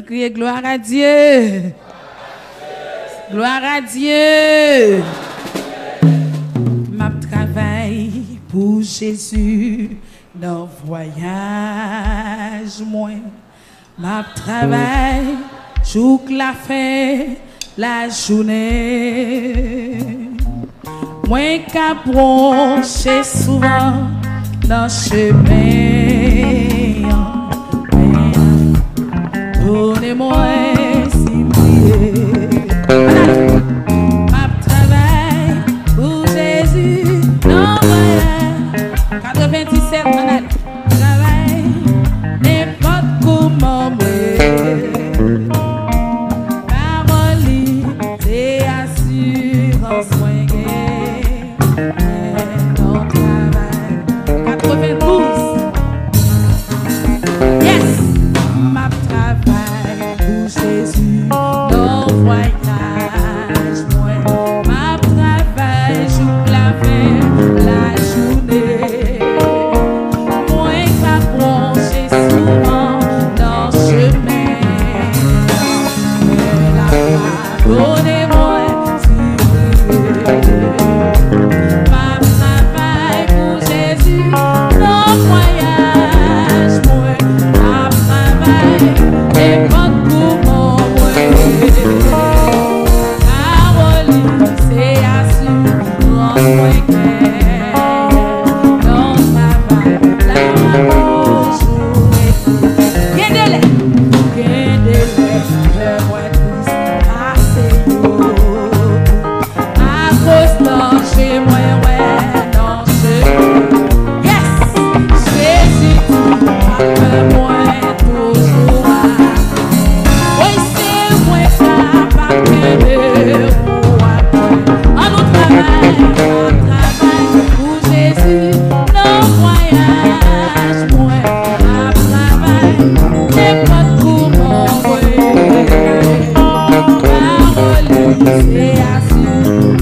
On crie gloire à Dieu. Gloire à Dieu. Ma travail pour Jésus dans voyage moi. Ma travail jour la fête, la journée. Moi qui souvent dans le chemin. Ne mwen e simliye Pap travay Ou Jezu. Nan mwen 97 manal ser é azul. Assim.